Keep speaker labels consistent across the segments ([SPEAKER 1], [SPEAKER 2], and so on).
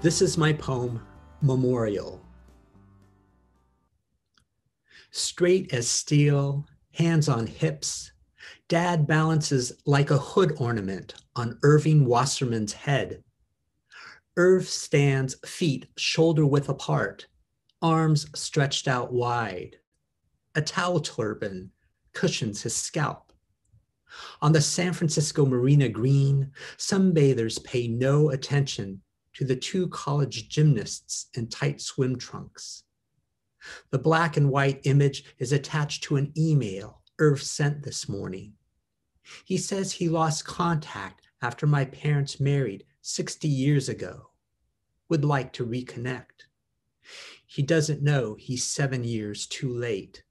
[SPEAKER 1] This is my poem, Memorial. Straight as steel, hands on hips, Dad balances like a hood ornament on Irving Wasserman's head. Irv stands feet shoulder width apart, arms stretched out wide. A towel turban cushions his scalp. On the San Francisco Marina Green, sunbathers pay no attention to the two college gymnasts in tight swim trunks. The black and white image is attached to an email Irv sent this morning. He says he lost contact after my parents married 60 years ago, would like to reconnect. He doesn't know he's seven years too late.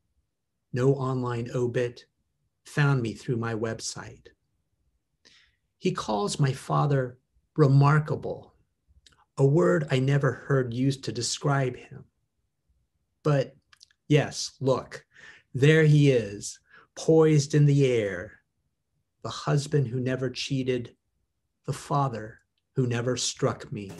[SPEAKER 1] No online obit, found me through my website. He calls my father remarkable, a word I never heard used to describe him. But yes, look, there he is, poised in the air, the husband who never cheated, the father who never struck me.